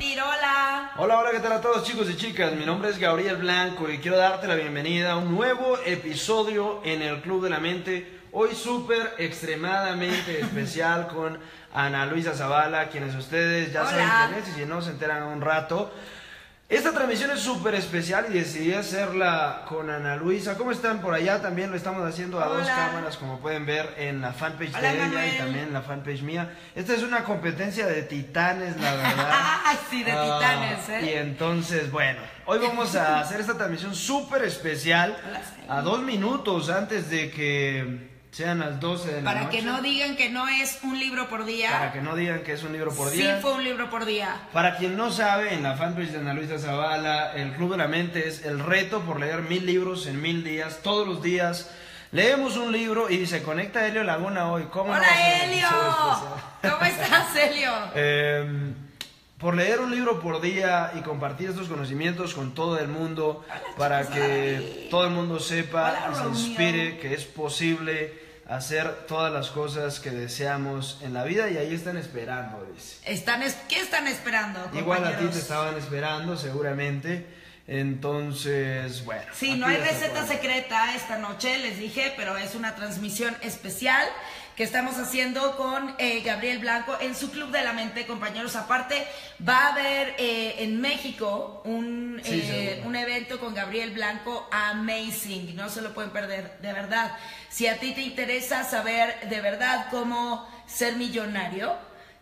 Hola. Hola, hola, ¿qué tal a todos chicos y chicas? Mi nombre es Gabriel Blanco y quiero darte la bienvenida a un nuevo episodio en el Club de la Mente. Hoy súper extremadamente especial con Ana Luisa Zavala, quienes ustedes ya Hola. saben quién es y si no se enteran un rato. Esta transmisión es súper especial y decidí hacerla con Ana Luisa. ¿Cómo están por allá? También lo estamos haciendo a dos cámaras, como pueden ver en la fanpage Hola, de ella Manuel. y también en la fanpage mía. Esta es una competencia de titanes, la verdad. Sí, de Ah, titanes, ¿eh? Y entonces, bueno, hoy vamos a hacer esta transmisión súper especial Hola, a dos minutos antes de que sean las 12 de la Para noche. que no digan que no es un libro por día. Para que no digan que es un libro por sí día. fue un libro por día. Para quien no sabe, en la fanpage de Ana Luisa Zavala, el Club de la Mente es el reto por leer mil libros en mil días, todos los días. Leemos un libro y se conecta Helio Laguna hoy. ¿Cómo no Hola, un Helio. ¿Cómo estás, Helio? Eh, por leer un libro por día y compartir estos conocimientos con todo el mundo para que todo el mundo sepa y se inspire que es posible hacer todas las cosas que deseamos en la vida y ahí están esperando, dice. Están es- ¿Qué están esperando, Igual a ti compañeros? te estaban esperando seguramente, entonces, bueno. Sí, no hay receta secreta esta noche, les dije, pero es una transmisión especial que estamos haciendo con eh, Gabriel Blanco en su Club de la Mente, compañeros. Aparte, va a haber eh, en México un, Sí, eh, un evento con Gabriel Blanco amazing, no se lo pueden perder, de verdad. Si a ti te interesa saber de verdad cómo ser millonario,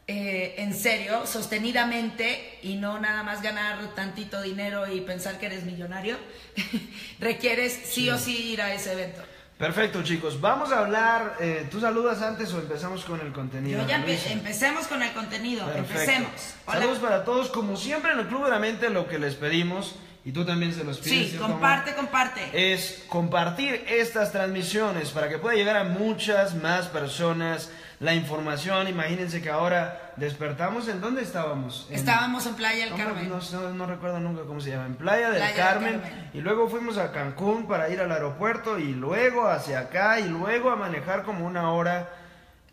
eh, en serio, sostenidamente y no nada más ganar tantito dinero y pensar que eres millonario, requieres sí, o sí ir a ese evento. Perfecto, chicos. Vamos a hablar. eh, ¿Tú saludas antes o empezamos con el contenido? Yo ya empe- Luisa? empecemos con el contenido, Perfecto. empecemos. Hola. Saludos para todos. Como siempre en el Club de la Mente lo que les pedimos, y tú también se los pides. Sí, ¿cierto, comparte, amor? comparte. Es compartir estas transmisiones para que pueda llegar a muchas más personas la información. Imagínense que ahora despertamos. ¿En dónde estábamos? En- Estábamos en Playa del. Carmen. No, no- no recuerdo nunca cómo se llama. En Playa del, Playa del Carmen. Y luego fuimos a Cancún para ir al aeropuerto y luego hacia acá y luego a manejar como una hora.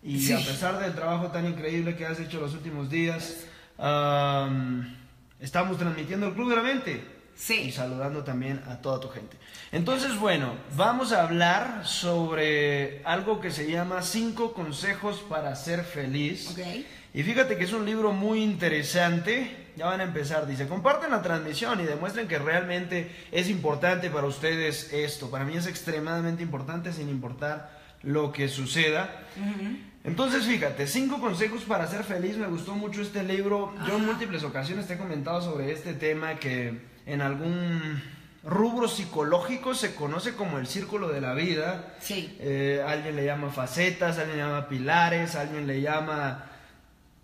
Y Sí. a pesar del trabajo tan increíble que has hecho los últimos días, am, estamos transmitiendo el Club de la Mente. Sí. Y saludando también a toda tu gente. Entonces, bueno, vamos a hablar sobre algo que se llama Cinco consejos para ser feliz. Ok. Y fíjate que es un libro muy interesante. Ya van a empezar. Dice, comparten la transmisión y demuestren que realmente es importante para ustedes esto. Para mí es extremadamente importante sin importar lo que suceda. Entonces, fíjate, cinco consejos para ser feliz. Me gustó mucho este libro. Yo en múltiples ocasiones te he comentado sobre este tema que en algún rubro psicológico se conoce como el círculo de la vida. Sí. Eh, alguien le llama facetas, alguien le llama pilares, alguien le llama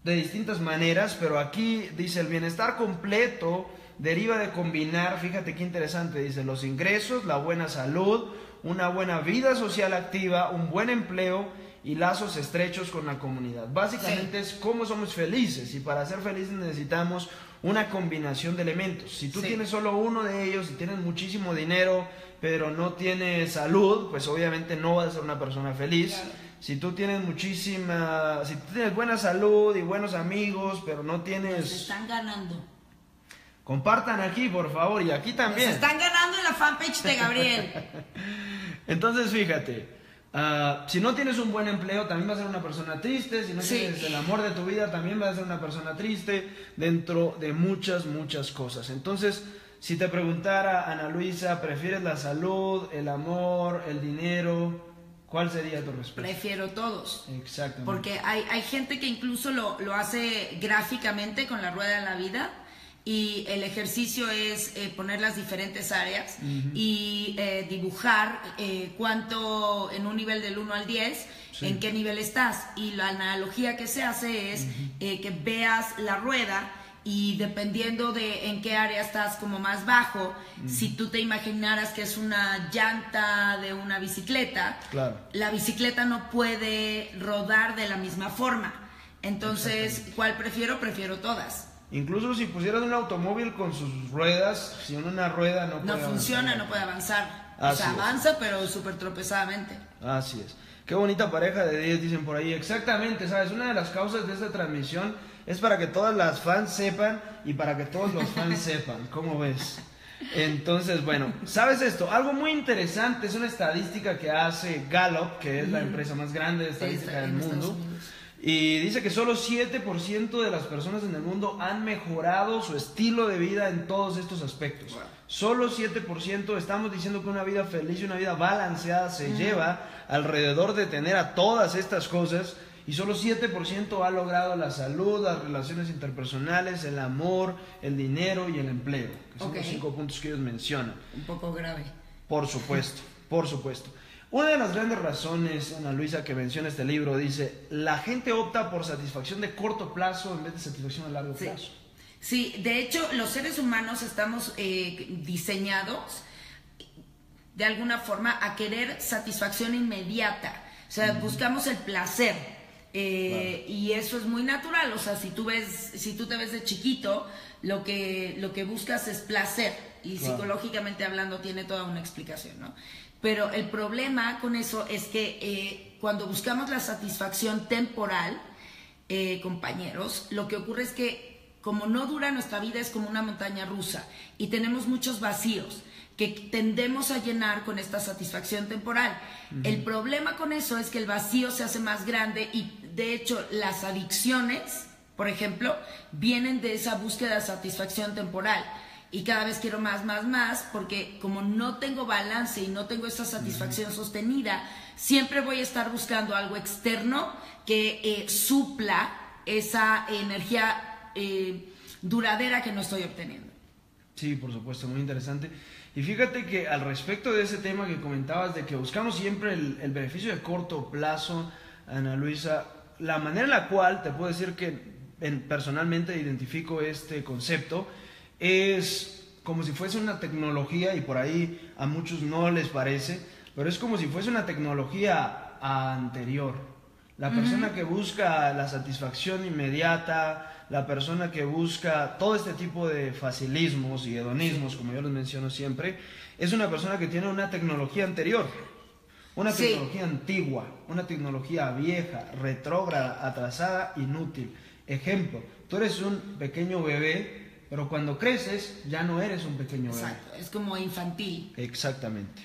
de distintas maneras, pero aquí dice el bienestar completo deriva de combinar, fíjate qué interesante, dice los ingresos, la buena salud, una buena vida social activa, un buen empleo y lazos estrechos con la comunidad. Básicamente es cómo somos felices y para ser felices necesitamos una combinación de elementos. Si tú Sí. tienes solo uno de ellos, si tienes muchísimo dinero, pero no tienes salud, pues obviamente no vas a ser una persona feliz. Claro. Si tú tienes muchísima, si tú tienes buena salud y buenos amigos, pero no Se tienes, están ganando. compartan aquí, por favor, y aquí Se también. están ganando en la fanpage de Gabriel. Entonces, fíjate, ah, si no tienes un buen empleo, también vas a ser una persona triste. Si no Sí. tienes el amor de tu vida, también vas a ser una persona triste dentro de muchas, muchas cosas. Entonces, si te preguntara, Ana Luisa, ¿prefieres la salud, el amor, el dinero? ¿Cuál sería tu respuesta? Prefiero todos. Exactamente. Porque hay, hay gente que incluso lo, lo hace gráficamente con la rueda de la vida y el ejercicio es eh, poner las diferentes áreas y eh, dibujar eh, cuánto en un nivel del 1 al 10, Sí. en qué nivel estás. Y la analogía que se hace es eh, que veas la rueda y dependiendo de en qué área estás como más bajo, si tú te imaginaras que es una llanta de una bicicleta, Claro. la bicicleta no puede rodar de la misma forma. Entonces, ¿cuál prefiero? Prefiero todas. Incluso si pusieras un automóvil con sus ruedas, si una rueda no No puede funciona, avanzar. no puede avanzar. o sea, es. avanza, pero súper tropezadamente. Así es. Qué bonita pareja de 10 dicen por ahí. Exactamente, ¿sabes? Una de las causas de esta transmisión Es para que todas las fans sepan y para que todos los fans sepan. ¿Cómo ves? Entonces, bueno, ¿sabes esto? Algo muy interesante es una estadística que hace Gallup, que es la empresa más grande de estadística del mundo. Y dice que solo 7% de las personas en el mundo han mejorado su estilo de vida en todos estos aspectos. Solo 7% estamos diciendo que una vida feliz y una vida balanceada se lleva alrededor de tener a todas estas cosas y solo 7% ha logrado la salud, las relaciones interpersonales, el amor, el dinero y el empleo, que son los cinco puntos que ellos mencionan. Un poco grave. Por supuesto, por supuesto. Una de las grandes razones, Ana Luisa, que menciona este libro, dice, la gente opta por satisfacción de corto plazo en vez de satisfacción a largo plazo. Sí, de hecho, los seres humanos estamos eh, diseñados de alguna forma a querer satisfacción inmediata. O sea, buscamos el placer. Eh, y eso es muy natural. O sea, si tú ves, si tú te ves de chiquito, lo que, lo que buscas es placer. Y psicológicamente hablando tiene toda una explicación, ¿no? Pero el problema con eso es que eh, cuando buscamos la satisfacción temporal, eh, compañeros, lo que ocurre es que como no dura nuestra vida es como una montaña rusa y tenemos muchos vacíos que tendemos a llenar con esta satisfacción temporal. El problema con eso es que el vacío se hace más grande y de hecho las adicciones, por ejemplo, vienen de esa búsqueda de satisfacción temporal y cada vez quiero más, más, más, porque como no tengo balance y no tengo esa satisfacción sostenida, siempre voy a estar buscando algo externo que eh, supla esa energía eh, duradera que no estoy obteniendo. Sí, por supuesto, muy interesante. Y fíjate que al respecto de ese tema que comentabas, de que buscamos siempre el, el beneficio de corto plazo, Ana Luisa, la manera en la cual te puedo decir que personalmente identifico este concepto, es como si fuese una tecnología, y por ahí a muchos no les parece, pero es como si fuese una tecnología anterior. La persona que busca la satisfacción inmediata, la persona que busca todo este tipo de facilismos y hedonismos, como yo les menciono siempre, es una persona que tiene una tecnología anterior, una tecnología antigua, una tecnología vieja, retrógrada, atrasada, inútil. Ejemplo, tú eres un pequeño bebé pero cuando creces, ya no eres un pequeño bebé. Exacto, es como infantil. Exactamente.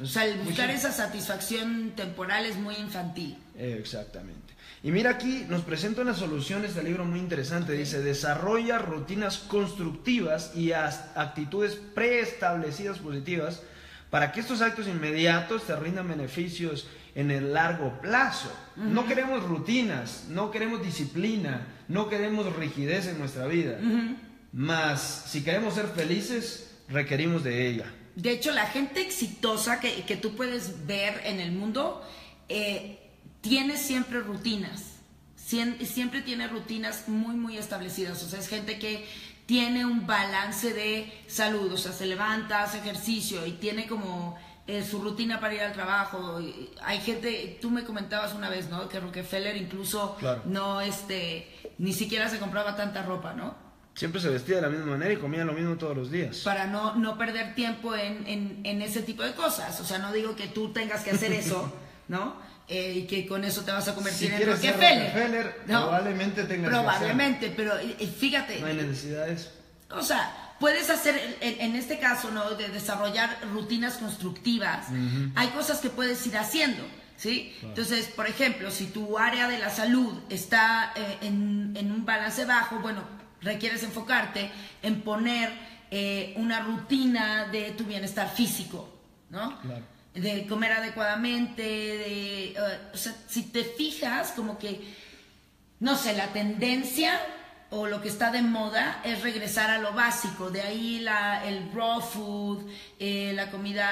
o sea, el buscar esa satisfacción temporal es muy infantil. Exactamente. Y mira aquí, nos presenta una solución este libro muy interesante. Dice, desarrolla rutinas constructivas y actitudes preestablecidas positivas para que estos actos inmediatos te rindan beneficios en el largo plazo. No queremos rutinas, no queremos disciplina, no queremos rigidez en nuestra vida. Más, si queremos ser felices, requerimos de ella. De hecho, la gente exitosa que, que tú puedes ver en el mundo eh, tiene siempre rutinas. siempre tiene rutinas muy, muy establecidas. O sea, es gente que tiene un balance de salud. O sea, se levanta, hace ejercicio y tiene como eh, su rutina para ir al trabajo. Hay gente, tú me comentabas una vez, ¿no? Que Rockefeller incluso no, este, ni siquiera se compraba tanta ropa, ¿no? Siempre se vestía de la misma manera y comía lo mismo todos los días. Para no, no perder tiempo en, en, ese tipo de cosas. O sea, no digo que tú tengas que hacer eso, ¿no? Eh, y que con eso te vas a convertir en Rockefeller. Rockefeller Probablemente tengas Probablemente, pero fíjate. No hay necesidades. O sea, puedes hacer, en, este caso, ¿no? De desarrollar rutinas constructivas. Hay cosas que puedes ir haciendo. ¿Sí? Entonces, por ejemplo, si tu área de la salud está eh, en, en, un balance bajo, bueno, requieres enfocarte en poner eh, una rutina de tu bienestar físico, ¿no? De comer adecuadamente, de, eh, o sea, si te fijas, como que, no sé, la tendencia o lo que está de moda es regresar a lo básico, de ahí la, el raw food, eh, la comida,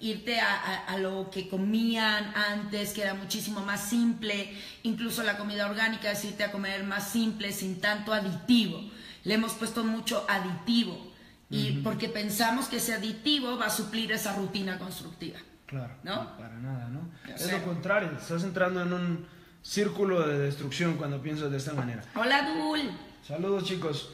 irte a, lo que comían antes, que era muchísimo más simple, incluso la comida orgánica es irte a comer más simple, sin tanto aditivo. Le hemos puesto mucho aditivo, y porque pensamos que ese aditivo va a suplir esa rutina constructiva. Claro, ¿no? Para nada, ¿no? Es lo contrario, estás entrando en un círculo de destrucción cuando piensas de esta manera. Hola, Dul. Saludos, chicos.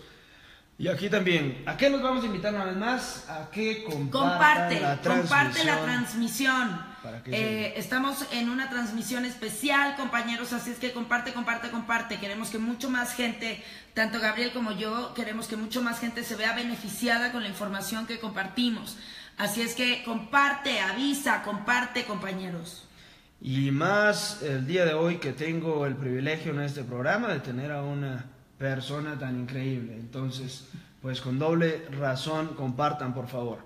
Y aquí también, ¿a qué nos vamos a invitar una vez más? A que comparte la comparte la transmisión. Eh, estamos en una transmisión especial, compañeros, así es que comparte, comparte, comparte. Queremos que mucho más gente, tanto Gabriel como yo, queremos que mucho más gente se vea beneficiada con la información que compartimos. Así es que comparte, avisa, comparte, compañeros. Y más el día de hoy que tengo el privilegio en este programa de tener a una persona tan increíble. Entonces, pues con doble razón, compartan, por favor.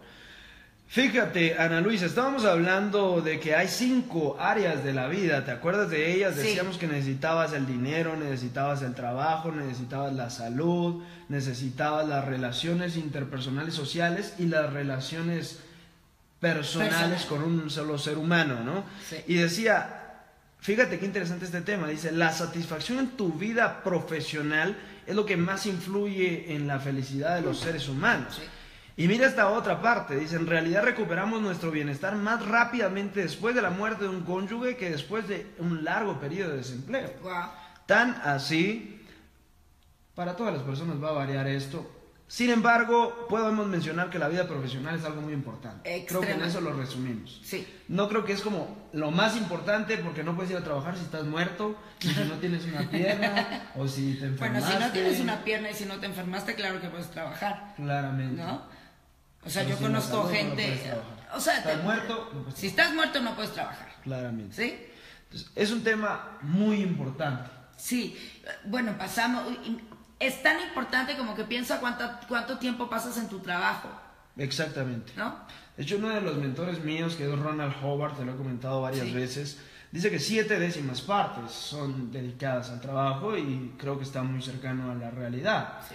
Fíjate, Ana Luisa, estábamos hablando de que hay cinco áreas de la vida, ¿te acuerdas de ellas? Decíamos que necesitabas el dinero, necesitabas el trabajo, necesitabas la salud, necesitabas las relaciones interpersonales sociales y las relaciones personales con un solo ser humano, ¿no? Y decía, Fíjate qué interesante este tema. Dice, la satisfacción en tu vida profesional es lo que más influye en la felicidad de los seres humanos. Y mira esta otra parte. Dice, en realidad recuperamos nuestro bienestar más rápidamente después de la muerte de un cónyuge que después de un largo periodo de desempleo. Tan así, para todas las personas va a variar esto, sin embargo, podemos mencionar que la vida profesional es algo muy importante. Creo que en eso lo resumimos. Sí. No creo que es como lo más importante porque no puedes ir a trabajar si estás muerto, si no tienes una pierna o si te enfermaste. Bueno, si no tienes una pierna y si no te enfermaste, claro que puedes trabajar. Claramente. ¿No? O sea, yo conozco gente. o sea, ¿Estás muerto? si estás muerto no puedes trabajar. Claramente. ¿Sí? Entonces, es un tema muy importante. Sí. Bueno, pasamos es tan importante como que piensa cuánto, cuánto tiempo pasas en tu trabajo. Exactamente. ¿No? De hecho, uno de los mentores míos, que es Ronald Howard, te lo he comentado varias veces, dice que siete décimas partes son dedicadas al trabajo y creo que está muy cercano a la realidad. Sí.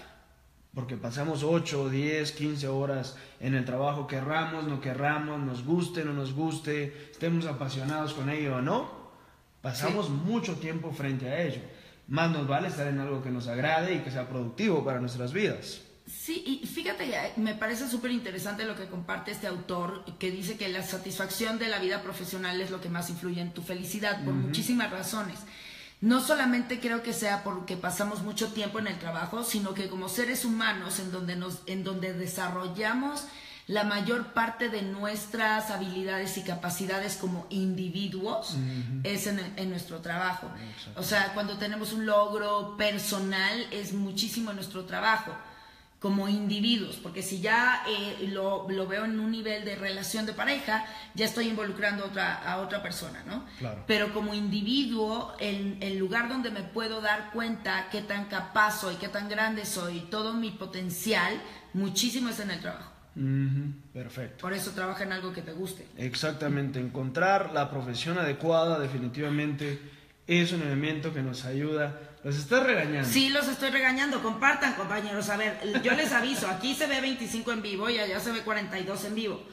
Porque pasamos 8, 10, 15 horas en el trabajo, querramos, no querramos, nos guste, no nos guste, estemos apasionados con ello o no, pasamos mucho tiempo frente a ello más nos vale estar en algo que nos agrade y que sea productivo para nuestras vidas. Sí, y fíjate, me parece súper interesante lo que comparte este autor, que dice que la satisfacción de la vida profesional es lo que más influye en tu felicidad, por muchísimas razones. No solamente creo que sea porque pasamos mucho tiempo en el trabajo, sino que como seres humanos, en donde, nos, en donde desarrollamos la mayor parte de nuestras habilidades y capacidades como individuos es en, nuestro trabajo. O sea, cuando tenemos un logro personal es muchísimo en nuestro trabajo como individuos, porque si ya eh, lo, veo en un nivel de relación de pareja, ya estoy involucrando a otra, a otra persona, ¿no? Pero como individuo, el, el lugar donde me puedo dar cuenta qué tan capaz soy, qué tan grande soy, todo mi potencial, muchísimo es en el trabajo perfecto. Por eso trabaja en algo que te guste. Exactamente, encontrar la profesión adecuada definitivamente es un elemento que nos ayuda. ¿Los estás regañando? Sí, los estoy regañando. Compartan, compañeros. A ver, yo les aviso, aquí se ve 25 en vivo y allá se ve 42 en vivo.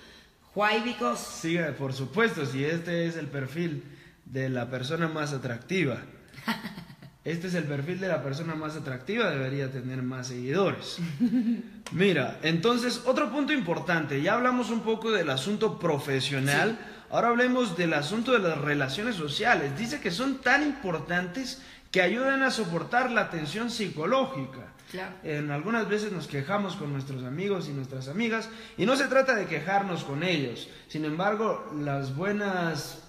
Why because... Sí, por supuesto, si este es el perfil de la persona más atractiva. Este es el perfil de la persona más atractiva, debería tener más seguidores. Mira, entonces, otro punto importante, ya hablamos un poco del asunto profesional, ahora hablemos del asunto de las relaciones sociales. Dice que son tan importantes que ayudan a soportar la tensión psicológica. En algunas veces nos quejamos con nuestros amigos y nuestras amigas y no se trata de quejarnos con ellos. Sin embargo, las buenas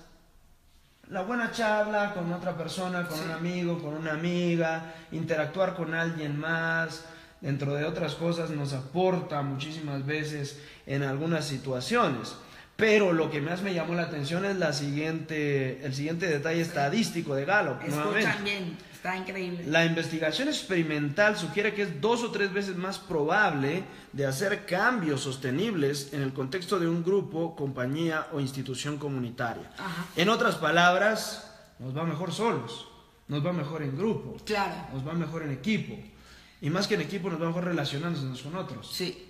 la buena charla con otra persona, con un amigo, con una amiga, interactuar con alguien más, dentro de otras cosas, nos aporta muchísimas veces en algunas situaciones. Pero lo que más me llamó la atención es la siguiente, el siguiente detalle estadístico de Gallup. Escuchan bien, está increíble. La investigación experimental sugiere que es dos o tres veces más probable de hacer cambios sostenibles en el contexto de un grupo, compañía o institución comunitaria. En otras palabras, nos va mejor solos, nos va mejor en grupo, claro. nos va mejor en equipo. Y más que en equipo, nos va mejor relacionándonos con otros. Sí.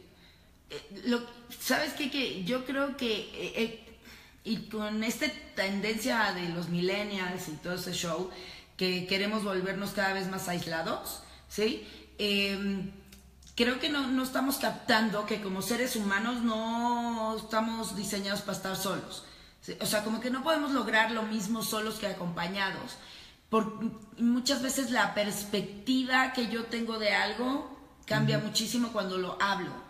Eh, lo, ¿Sabes qué? Que yo creo que, eh, eh, y con esta tendencia de los millennials y todo ese show, que queremos volvernos cada vez más aislados, ¿sí? Em, creo que no, no, estamos captando que como seres humanos no estamos diseñados para estar solos. O sea, como que no podemos lograr lo mismo solos que acompañados. Por, muchas veces la perspectiva que yo tengo de algo cambia muchísimo cuando lo hablo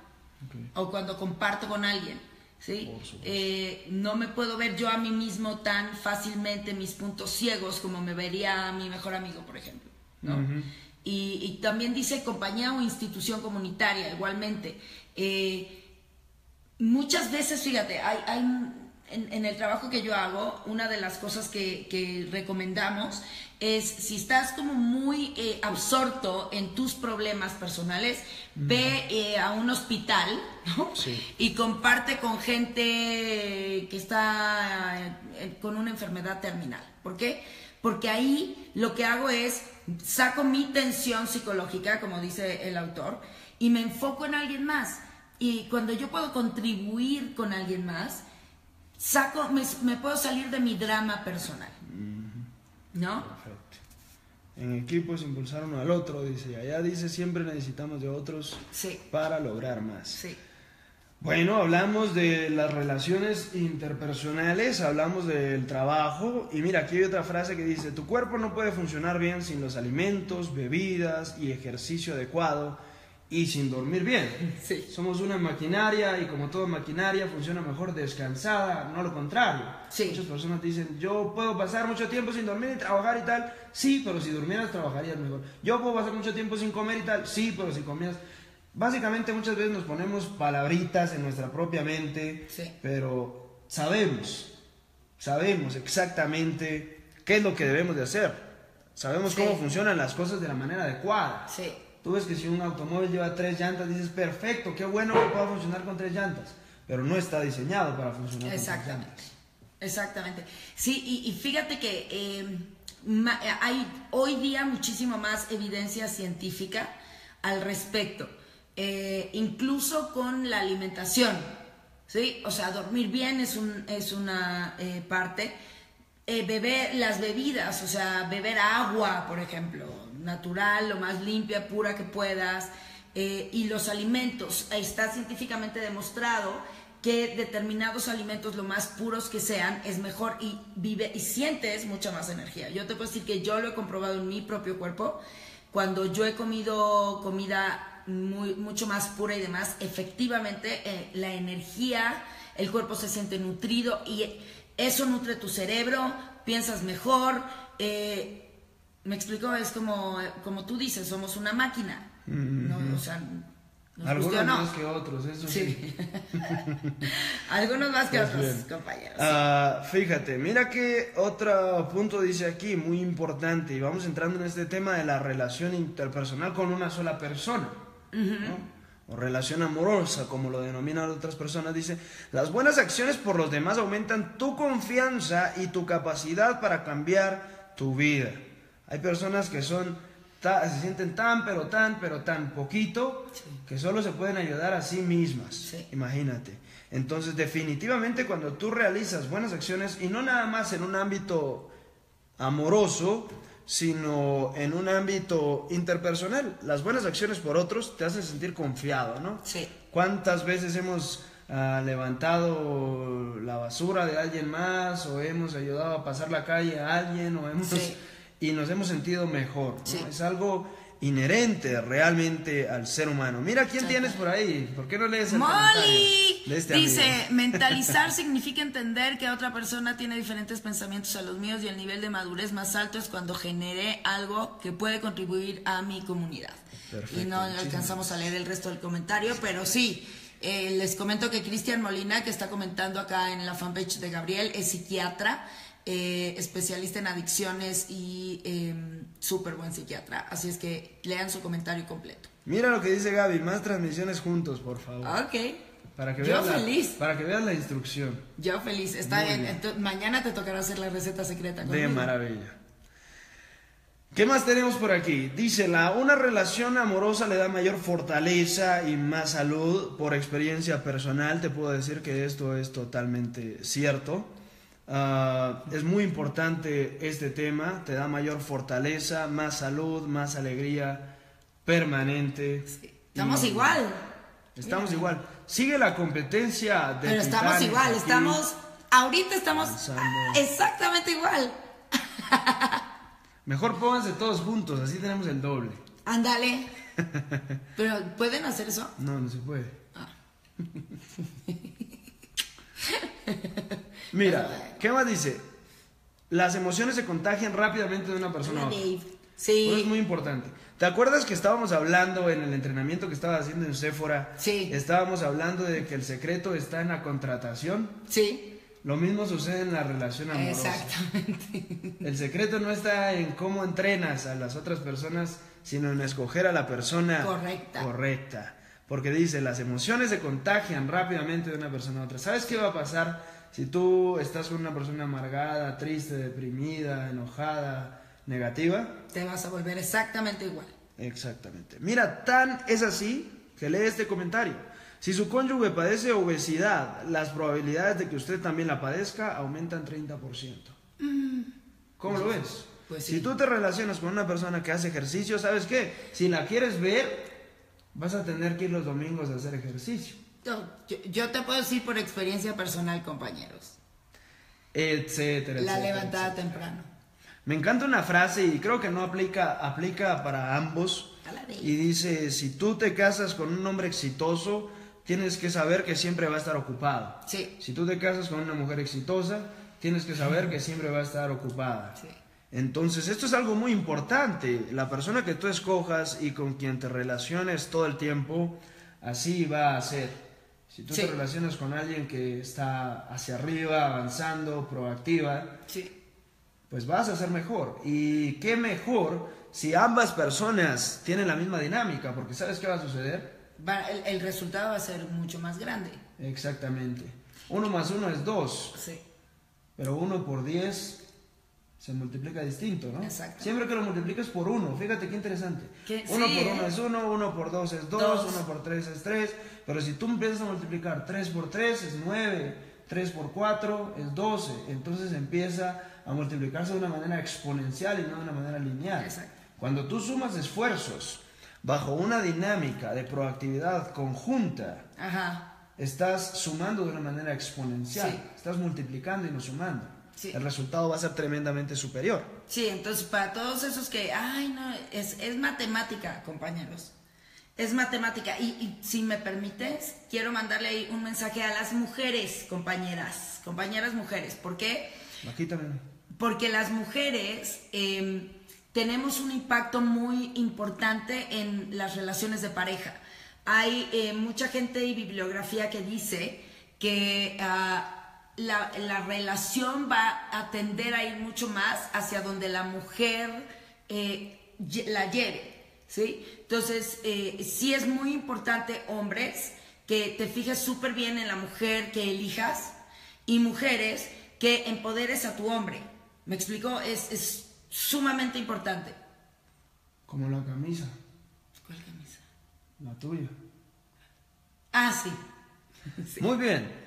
O cuando comparto con alguien. ¿sí? Eh, no me puedo ver yo a mí mismo tan fácilmente mis puntos ciegos como me vería a mi mejor amigo, por ejemplo. ¿no? Y, y también dice compañía o institución comunitaria, igualmente. Eh, muchas veces, fíjate, hay, hay en, en el trabajo que yo hago, una de las cosas que, que recomendamos es si estás como muy eh, absorto en tus problemas personales, ve eh, a un hospital ¿no? Sí. y comparte con gente que está eh, con una enfermedad terminal. ¿Por qué? Porque ahí lo que hago es saco mi tensión psicológica, como dice el autor, y me enfoco en alguien más. Y cuando yo puedo contribuir con alguien más, saco, me, me puedo salir de mi drama personal. ¿No? Perfecto. En equipo es impulsar uno al otro, dice. Allá dice, siempre necesitamos de otros Sí, para lograr más. sí. Bueno, hablamos de las relaciones interpersonales, hablamos del trabajo y mira, aquí hay otra frase que dice, tu cuerpo no puede funcionar bien sin los alimentos, bebidas y ejercicio adecuado y sin dormir bien. Sí. Somos una maquinaria y como toda maquinaria funciona mejor descansada, no lo contrario. Sí. Muchas personas dicen, yo puedo pasar mucho tiempo sin dormir y trabajar y tal. Sí, pero si durmieras trabajarías mejor. Yo puedo pasar mucho tiempo sin comer y tal. Sí, pero si comieras... Básicamente muchas veces nos ponemos palabritas en nuestra propia mente, Sí. pero sabemos, sabemos exactamente qué es lo que debemos de hacer. Sabemos cómo funcionan las cosas de la manera adecuada. Sí. Tú ves que si un automóvil lleva tres llantas, dices, perfecto, qué bueno que pueda funcionar con tres llantas, pero no está diseñado para funcionar con tres Exactamente. llantas. Exactamente. Sí, y, y fíjate que eh, ma- hay hoy día muchísimo más evidencia científica al respecto, eh, incluso con la alimentación. ¿sí? O sea, dormir bien es, un, es una eh, parte. Eh, beber las bebidas, o sea, beber agua, por ejemplo, natural, lo más limpia, pura que puedas. Eh, y los alimentos, está científicamente demostrado que determinados alimentos, lo más puros que sean, es mejor y vive y sientes mucha más energía. Yo te puedo decir que yo lo he comprobado en mi propio cuerpo. Cuando yo he comido comida muy, mucho más pura y demás, efectivamente eh, la energía, el cuerpo se siente nutrido y eso nutre tu cerebro, piensas mejor. eh, me explico, es como, como tú dices, somos una máquina. ¿no? O sea, nos guste Algunos no. más que otros, eso sí. Sí. Algunos más que Pues otros, bien. compañeros. Ah, fíjate, mira que otro punto dice aquí, muy importante, y vamos entrando en este tema de la relación interpersonal con una sola persona, ¿no? O relación amorosa, como lo denominan otras personas, dice, las buenas acciones por los demás aumentan tu confianza y tu capacidad para cambiar tu vida. Hay personas que son se sienten tan, pero tan, pero tan poquito, que solo se pueden ayudar a sí mismas. Sí. Imagínate. Entonces, definitivamente cuando tú realizas buenas acciones, y no nada más en un ámbito amoroso, sino en un ámbito interpersonal, las buenas acciones por otros te hacen sentir confiado, ¿no? Sí. ¿Cuántas veces hemos ah, levantado la basura de alguien más o hemos ayudado a pasar la calle a alguien o hemos Sí. y nos hemos sentido mejor? ¿no? Sí. Es algo inherente realmente al ser humano. Mira quién tienes por ahí. ¿Por qué no lees el Molly de este dice, amigo? mentalizar significa entender que otra persona tiene diferentes pensamientos a los míos y el nivel de madurez más alto es cuando generé algo que puede contribuir a mi comunidad. Perfecto, y no muchísimas alcanzamos a leer el resto del comentario, pero sí, eh, les comento que Cristian Molina, que está comentando acá en la fanpage de Gabriel, es psiquiatra. Eh, especialista en adicciones y eh, súper buen psiquiatra. Así es que lean su comentario completo. Mira lo que dice Gaby, más transmisiones juntos, por favor. Ok. Para que Ah, Yo veas la- feliz. para que veas la instrucción. Yo feliz, está bien. bien. Entonces, mañana te tocará hacer la receta secreta. De conmigo. maravilla. ¿Qué más tenemos por aquí? Dice, la, una relación amorosa le da mayor fortaleza y más salud. Por experiencia personal te puedo decir que esto es totalmente cierto. Ah, es muy importante este tema, te da mayor fortaleza, más salud, más alegría permanente. Sí. Estamos Y igual. Estamos igual. Sigue la competencia de Pero estamos igual, estamos. Ahorita estamos exactamente igual. Mejor pónganse todos juntos, así tenemos el doble. Ándale. Pero, ¿pueden hacer eso? No, no se puede. Ah. Mira, ¿qué más dice? Las emociones se contagian rápidamente de una persona a otra. Dave. Eso Sí. es muy importante. ¿Te acuerdas que estábamos hablando en el entrenamiento que estaba haciendo en Sephora? Sí. Estábamos hablando de que el secreto está en la contratación. Sí. Lo mismo sucede en la relación amorosa. Exactamente. El secreto no está en cómo entrenas a las otras personas, sino en escoger a la persona Correcta. correcta. Porque dice, las emociones se contagian rápidamente de una persona a otra. ¿Sabes qué va a pasar si tú estás con una persona amargada, triste, deprimida, enojada, negativa? Te vas a volver exactamente igual. Exactamente. Mira, tan es así que lee este comentario. Si su cónyuge padece obesidad, las probabilidades de que usted también la padezca aumentan 30%. ¿Cómo lo ves? Pues Si tú te relacionas con una persona que hace ejercicio, ¿sabes qué? Si la quieres ver, vas a tener que ir los domingos a hacer ejercicio. Yo, yo- yo te puedo decir por experiencia personal, compañeros. Etcétera. La etcétera, levantada etcétera. temprano. Me encanta una frase y creo que no aplica, aplica para ambos. Y dice, si tú te casas con un hombre exitoso, tienes que saber que siempre va a estar ocupado. Sí. Si tú te casas con una mujer exitosa, tienes que saber que siempre va a estar ocupada. Sí. Entonces, esto es algo muy importante. La persona que tú escojas y con quien te relaciones todo el tiempo, así va a ser. Si tú Sí. te relacionas con alguien que está hacia arriba, avanzando, proactiva, Sí. pues vas a ser mejor. Y qué mejor si ambas personas tienen la misma dinámica, porque ¿sabes qué va a suceder? Va- el, el resultado va a ser mucho más grande. Exactamente. Uno más uno es dos, Sí. pero uno por diez se multiplica distinto, ¿no? Exacto. Siempre que lo multiplicas por uno, fíjate qué interesante. Que- uno sí, por ¿eh? uno es uno, uno por dos es dos, Dos. uno por tres es tres, pero si tú empiezas a multiplicar tres por tres es nueve, tres por cuatro es doce, entonces empieza a multiplicarse de una manera exponencial y no de una manera lineal. Exacto. Cuando tú sumas esfuerzos bajo una dinámica de proactividad conjunta, Ajá. estás sumando de una manera exponencial, Sí. estás multiplicando y no sumando. Sí. El resultado va a ser tremendamente superior. Sí, entonces para todos esos que, ay, no, es, es matemática, compañeros. Es matemática. Y, y si me permites, quiero mandarle ahí un mensaje a las mujeres, compañeras, compañeras mujeres. ¿Por qué? Aquí también. Porque las mujeres eh, tenemos un impacto muy importante en las relaciones de pareja. Hay eh, mucha gente y bibliografía que dice que ah, la, la relación va a tender a ir mucho más hacia donde la mujer eh, la lleve. ¿sí? Entonces, eh, sí es muy importante, hombres, que te fijes súper bien en la mujer que elijas y mujeres que empoderes a tu hombre. ¿Me explico? Es, es sumamente importante. Como la camisa, ¿Cuál camisa? la tuya. Ah, sí. Sí. Muy bien.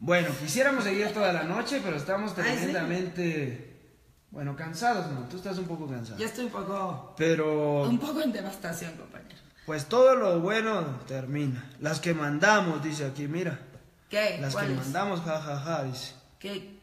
Bueno, quisiéramos seguir toda la noche, pero estamos tremendamente, bueno, cansados, ¿no? Tú estás un poco cansado. Yo estoy un poco, Pero, un poco en devastación, compañero. pues todo lo bueno termina. Las que mandamos, dice aquí, mira. ¿Qué? Las que mandamos, jajaja, ja, ja, dice. ¿Qué?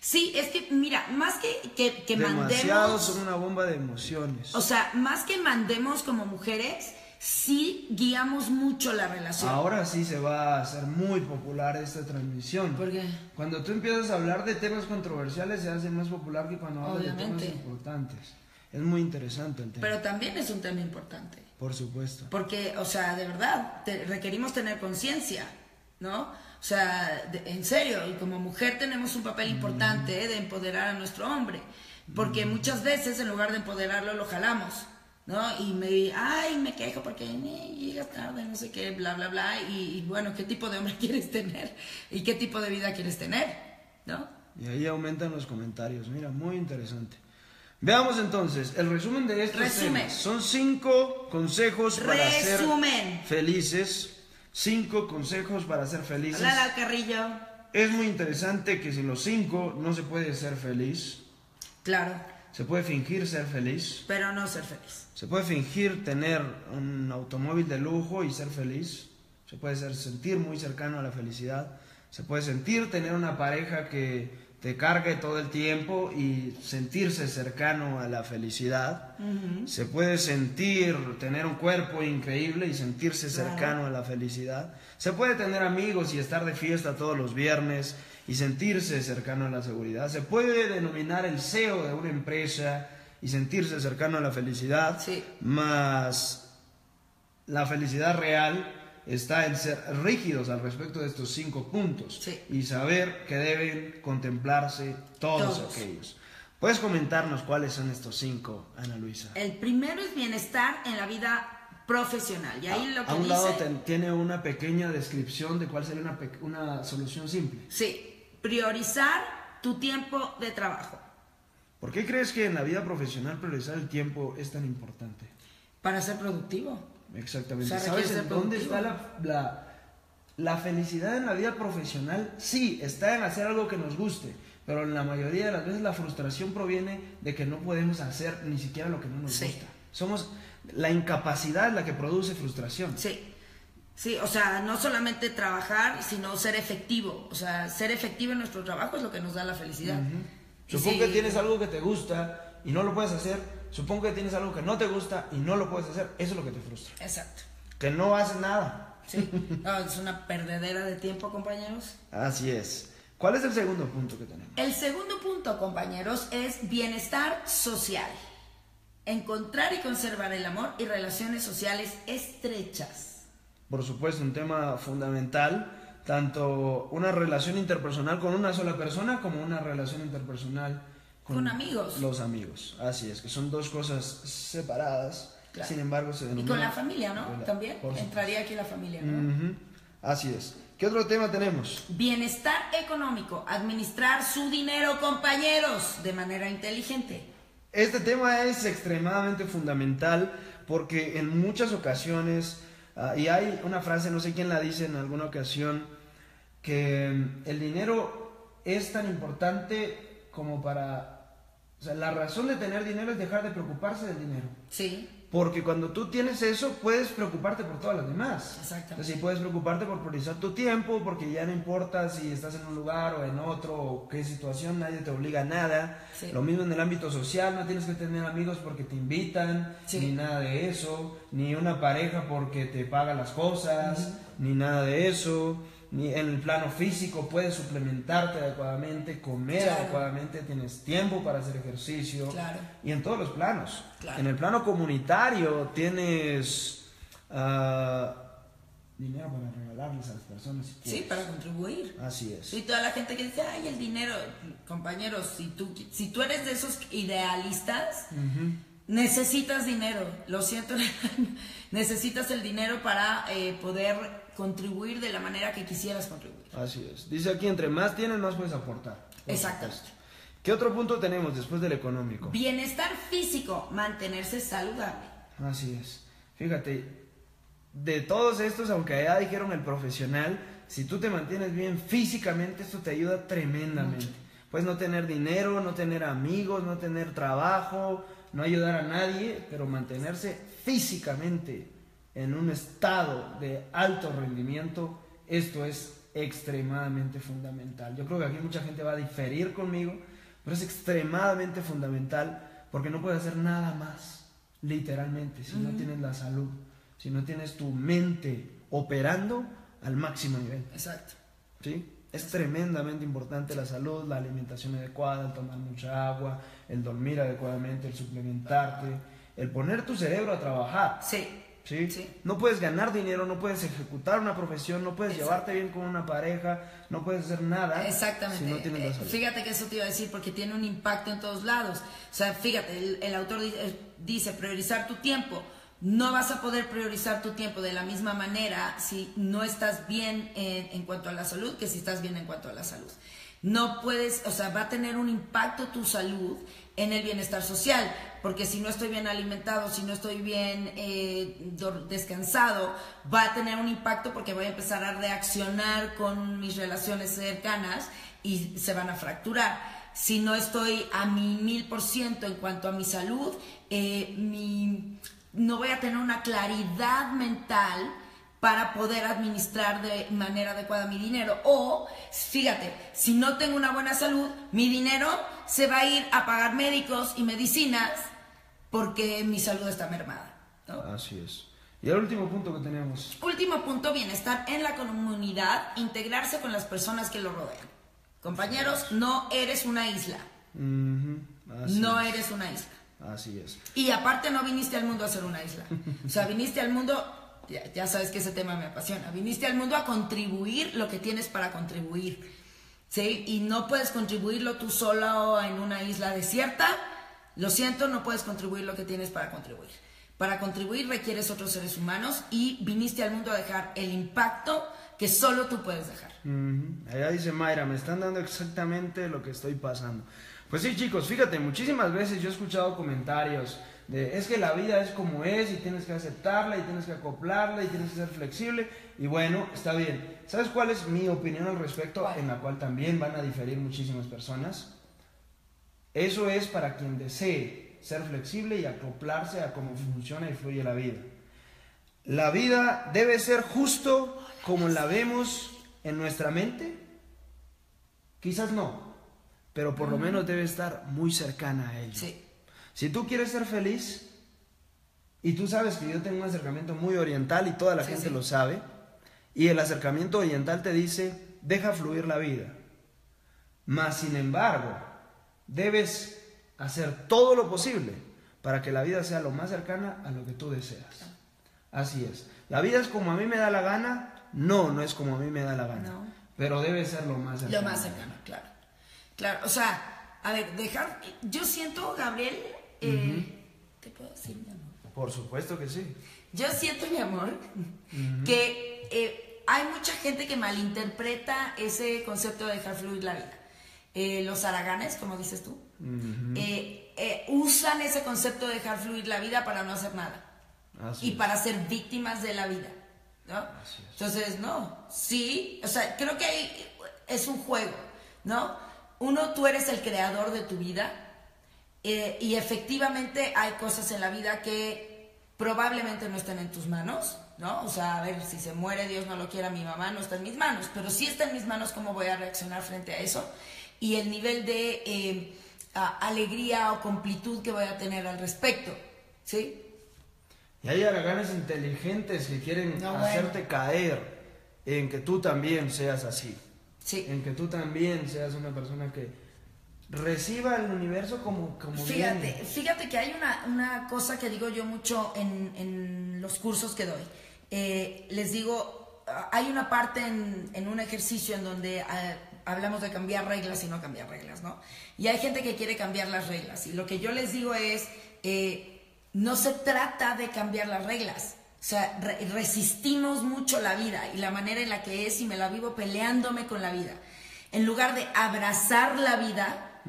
Sí, es que, mira, más que, que, que Demasiados mandemos... son una bomba de emociones. O sea, más que mandemos como mujeres, sí guiamos mucho la relación. Ahora sí se va a hacer muy popular esta transmisión. ¿Por qué? Cuando tú empiezas a hablar de temas controversiales se hace más popular que cuando hablas de temas importantes. Es muy interesante el tema. Pero también es un tema importante. Por supuesto. Porque, o sea, de verdad, te- requerimos tener conciencia, ¿no? O sea, de- en serio, y como mujer tenemos un papel importante ¿eh? de empoderar a nuestro hombre. Porque muchas veces, en lugar de empoderarlo, lo jalamos, ¿no? Y me, ay, me quejo porque eh, llegas tarde, no sé qué, bla, bla, bla. Y, y bueno, ¿qué tipo de hombre quieres tener? ¿Y qué tipo de vida quieres tener? ¿No? Y ahí aumentan los comentarios. Mira, muy interesante. Veamos entonces el resumen de estos Resumen. temas. Son cinco consejos para Resumen. ser felices. Cinco consejos para ser felices. Hola, Carrillo. Es muy interesante que sin los cinco no se puede ser feliz. Claro, Se puede fingir ser feliz. pero no ser feliz. Se puede fingir tener un automóvil de lujo y ser feliz. Se puede ser, sentir muy cercano a la felicidad. Se puede sentir tener una pareja que te cargue todo el tiempo y sentirse cercano a la felicidad. Se puede sentir, tener un cuerpo increíble y sentirse cercano a la felicidad. Se puede tener amigos y estar de fiesta todos los viernes y sentirse cercano a la seguridad. Se puede denominar el CEO de una empresa y sentirse cercano a la felicidad. Sí. Más la felicidad real está en ser rígidos al respecto de estos cinco puntos Sí. y saber que deben contemplarse todos, Todos. aquellos. ¿Puedes comentarnos cuáles son estos cinco, Ana Luisa? El primero es bienestar en la vida profesional. Y ahí a, lo que a un dice... lado tiene una pequeña descripción de cuál sería una, una solución simple. Sí, priorizar tu tiempo de trabajo ¿Por qué crees que en la vida profesional priorizar el tiempo es tan importante? para ser productivo. Exactamente. ¿Sabes en dónde está la, la, la felicidad en la vida profesional? Sí, está en hacer algo que nos guste, pero en la mayoría de las veces la frustración proviene de que no podemos hacer ni siquiera lo que no nos Sí. gusta. Somos la incapacidad la que produce frustración. Sí. Sí, o sea, no solamente trabajar, sino ser efectivo. O sea, ser efectivo en nuestro trabajo es lo que nos da la felicidad. Supongo sí, que tienes algo que te gusta y no lo puedes hacer. Supongo que tienes algo que no te gusta y no lo puedes hacer. Eso es lo que te frustra. Exacto. Que no haces nada. Sí. No, es una perdedera de tiempo, compañeros. Así es. ¿Cuál es el segundo punto que tenemos? El segundo punto, compañeros, es bienestar social. Encontrar y conservar el amor y relaciones sociales estrechas. Por supuesto, un tema fundamental, tanto una relación interpersonal con una sola persona como una relación interpersonal Con amigos. Los amigos, así es, que son dos cosas separadas, Claro. sin embargo se Y denominan... con la familia, ¿no? La- También entraría aquí la familia, ¿no? Así es. ¿Qué otro tema tenemos? Bienestar económico. Administrar su dinero, compañeros, de manera inteligente. Este tema es extremadamente fundamental porque en muchas ocasiones, ah, y hay una frase, no sé quién la dice en alguna ocasión, que mm, el dinero es tan importante como para... O sea, la razón de tener dinero es dejar de preocuparse del dinero. Sí, Porque cuando tú tienes eso, puedes preocuparte por todas las demás. Exactamente. Entonces, sí, puedes preocuparte por priorizar tu tiempo, porque ya no importa si estás en un lugar o en otro, o qué situación, nadie te obliga a nada. Sí. Lo mismo en el ámbito social, no tienes que tener amigos porque te invitan, Sí. ni nada de eso, ni una pareja porque te paga las cosas, ni nada de eso. En el plano físico puedes suplementarte adecuadamente, comer Claro. adecuadamente, tienes tiempo para hacer ejercicio. Claro. Y en todos los planos. Claro. En el plano comunitario tienes ah, dinero para regalarles a las personas. si sí, para contribuir. Así es. Sí, toda la gente que dice, ay, el dinero, compañeros, si tú, si tú eres de esos idealistas, necesitas dinero, lo siento, necesitas el dinero para eh, poder contribuir de la manera que quisieras contribuir. Así es. Dice aquí, entre más tienes, más puedes aportar. Supuesto. ¿Qué otro punto tenemos después del económico? Bienestar físico, mantenerse saludable. Así es. Fíjate, de todos estos, aunque ya dijeron el profesional, si tú te mantienes bien físicamente, esto te ayuda tremendamente. Puedes no tener dinero, no tener amigos, no tener trabajo, no ayudar a nadie, pero mantenerse físicamente en un estado de alto rendimiento, esto es extremadamente fundamental. Yo creo que aquí mucha gente va a diferir conmigo, pero es extremadamente fundamental porque no puedes hacer nada más, literalmente, si no tienes la salud, si no tienes tu mente operando al máximo nivel. Exacto. ¿sí? Es tremendamente importante la salud, la alimentación adecuada, el tomar mucha agua, el dormir adecuadamente, el suplementarte, el poner tu cerebro a trabajar. Sí. ¿Sí? Sí. No puedes ganar dinero, no puedes ejecutar una profesión, no puedes llevarte bien con una pareja, no puedes hacer nada Exactamente. si no tienes la Eh, salud. Fíjate que eso te iba a decir porque tiene un impacto en todos lados. O sea, fíjate, el, el autor dice, dice priorizar tu tiempo. No vas a poder priorizar tu tiempo de la misma manera si no estás bien en, en cuanto a la salud que si estás bien en cuanto a la salud. No puedes, o sea, va a tener un impacto tu salud en el bienestar social, porque si no estoy bien alimentado, si no estoy bien eh, descansado, va a tener un impacto porque voy a empezar a reaccionar con mis relaciones cercanas y se van a fracturar. Si no estoy a mi mil por ciento en cuanto a mi salud, eh, mi, no voy a tener una claridad mental para poder administrar de manera adecuada mi dinero. O, fíjate, si no tengo una buena salud, mi dinero se va a ir a pagar médicos y medicinas porque mi salud está mermada. Así es. Y el último punto que tenemos. Último punto, bienestar en la comunidad, integrarse con las personas que lo rodean. Compañeros, no eres una isla. no eres una isla. Así es. Y aparte no viniste al mundo a ser una isla. O sea, viniste al mundo ya, sabes que ese tema me apasiona. Viniste al mundo a contribuir lo que tienes para contribuir. ¿Sí? Y no puedes contribuirlo tú solo en una isla desierta. Lo siento, no puedes contribuir lo que tienes para contribuir. Para contribuir requieres otros seres humanos y viniste al mundo a dejar el impacto que solo tú puedes dejar. Allá dice Mayra, me están dando exactamente lo que estoy pasando. Pues sí, chicos, fíjate, muchísimas veces yo he escuchado comentarios es que la vida es como es y tienes que aceptarla y tienes que acoplarla y tienes que ser flexible y bueno, está bien. ¿Sabes cuál es mi opinión al respecto en la cual también van a diferir muchísimas personas? Eso es para quien desee ser flexible y acoplarse a cómo funciona y fluye la vida. La vida debe ser justo como la vemos en nuestra mente. Quizás no, pero por lo menos debe estar muy cercana a ella. Sí. Si tú quieres ser feliz, y tú sabes que yo tengo un acercamiento muy oriental y toda la gente lo sabe, y el acercamiento oriental te dice, deja fluir la vida. Mas, sin embargo, debes hacer todo lo posible para que la vida sea lo más cercana a lo que tú deseas. Así es. ¿La vida es como a mí me da la gana? No, no es como a mí me da la gana. Pero debe ser lo más cercano. Lo más cercano, claro. Claro, o sea, a ver, dejar. Yo siento, Gabriel, eh, ¿Te puedo decir, mi amor? Por supuesto que sí. Yo siento, mi amor, que eh, hay mucha gente que malinterpreta ese concepto de dejar fluir la vida. Eh, los araganes, como dices tú, usan ese concepto de dejar fluir la vida para no hacer nada. y para ser víctimas de la vida. ¿no? Entonces, no, sí, o sea, creo que ahí es un juego, ¿no? Uno, tú eres el creador de tu vida eh, y efectivamente hay cosas en la vida que probablemente no estén en tus manos, ¿no? O sea, a ver, si se muere, Dios no lo quiera, mi mamá no está en mis manos, pero si está en mis manos, ¿cómo voy a reaccionar frente a eso? Y el nivel de eh, alegría o completud que voy a tener al respecto, ¿sí? Y hay haraganes inteligentes que quieren hacerte caer en que tú también seas así. Sí. En que tú también seas una persona que reciba el universo como, como fíjate, Fíjate que hay una, una, cosa que digo yo mucho en, en los cursos que doy. Eh, les digo, hay una parte en, en un ejercicio en donde ah, hablamos de cambiar reglas y no cambiar reglas, ¿no? Y hay gente que quiere cambiar las reglas. Y lo que yo les digo es, eh, no se trata de cambiar las reglas. O sea, resistimos mucho la vida y la manera en la que es y me la vivo peleándome con la vida. En lugar de abrazar la vida,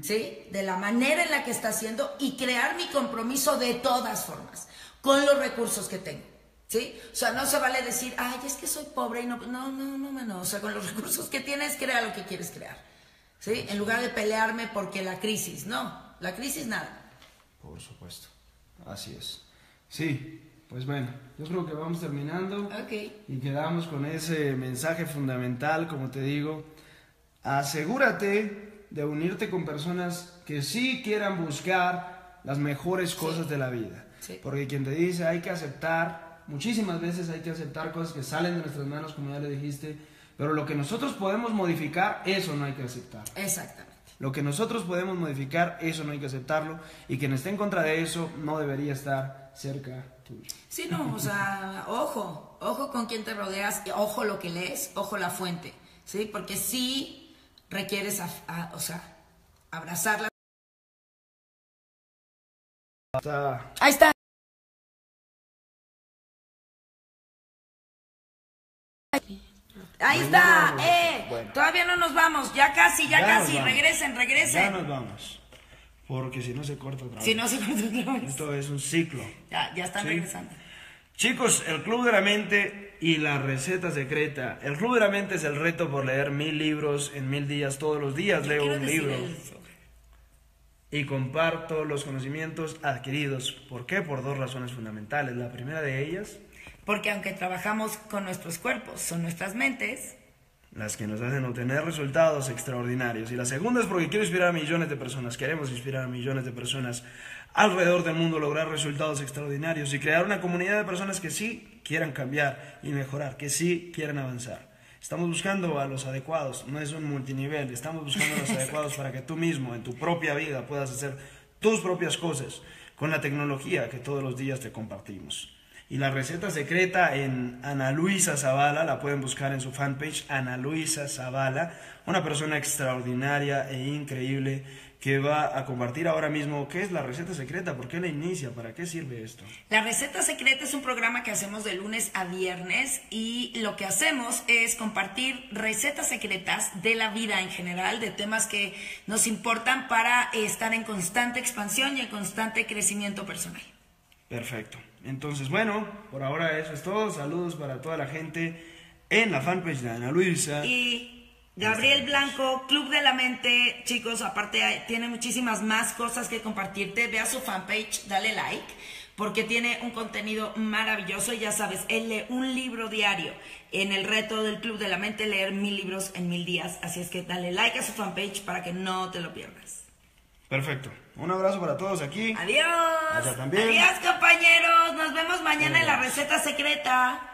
¿sí? De la manera en la que está haciendo y crear mi compromiso de todas formas, con los recursos que tengo, ¿sí? O sea, no se vale decir, ay, es que soy pobre y no, no, no, no, no, o sea, con los recursos que tienes, crea lo que quieres crear, ¿sí? En lugar de pelearme porque la crisis, no, la crisis nada. Por supuesto, así es. Sí, pues bueno, yo creo que vamos terminando. Y quedamos con ese mensaje fundamental, como te digo. Asegúrate de unirte con personas que sí quieran buscar las mejores cosas de la vida. Porque quien te dice hay que aceptar, muchísimas veces hay que aceptar cosas que salen de nuestras manos, como ya le dijiste, pero lo que nosotros podemos modificar, eso no hay que aceptar. Exactamente. Lo que nosotros podemos modificar, eso no hay que aceptarlo. Y quien esté en contra de eso no debería estar cerca tuyo. Sí, no, o sea, ojo, ojo con quien te rodeas, ojo lo que lees, ojo la fuente, ¿sí? Porque sí requieres, o sea, abrazarla. Ahí está. Ahí está, eh. Todavía no nos vamos, ya casi, ya, casi. Regresen, regresen. Ya nos vamos. Porque si no se corta otra vez. Si no se corta otra vez. Esto es un ciclo. Ya, ya están regresando. Chicos, el Club de la Mente y la receta secreta. El Club de la Mente es el reto por leer mil libros en mil días. Todos los días leo un libro. Y comparto los conocimientos adquiridos. ¿Por qué? Por dos razones fundamentales. La primera de ellas Porque aunque trabajamos con nuestros cuerpos, son nuestras mentes las que nos hacen obtener resultados extraordinarios. Y la segunda es porque quiero inspirar a millones de personas, queremos inspirar a millones de personas alrededor del mundo, lograr resultados extraordinarios y crear una comunidad de personas que sí quieran cambiar y mejorar, que sí quieran avanzar. Estamos buscando a los adecuados, no es un multinivel, estamos buscando a los adecuados para que tú mismo en tu propia vida puedas hacer tus propias cosas con la tecnología que todos los días te compartimos. Y la receta secreta en Ana Luisa Zavala, la pueden buscar en su fanpage, Ana Luisa Zavala, una persona extraordinaria e increíble que va a compartir ahora mismo qué es la receta secreta, por qué la inicia, para qué sirve esto. La receta secreta es un programa que hacemos de lunes a viernes y lo que hacemos es compartir recetas secretas de la vida en general, de temas que nos importan para estar en constante expansión y en constante crecimiento personal. Perfecto. Entonces, bueno, por ahora eso es todo. Saludos para toda la gente en la fanpage de Ana Luisa. Y Gabriel Blanco, Club de la Mente, chicos, aparte tiene muchísimas más cosas que compartirte. Ve a su fanpage, dale like, porque tiene un contenido maravilloso. Ya sabes, él lee un libro diario. En el reto del Club de la Mente, leer mil libros en mil días. Así es que dale like a su fanpage para que no te lo pierdas. Perfecto. Un abrazo para todos aquí. Adiós. Adiós, compañeros. Nos vemos mañana en la receta secreta.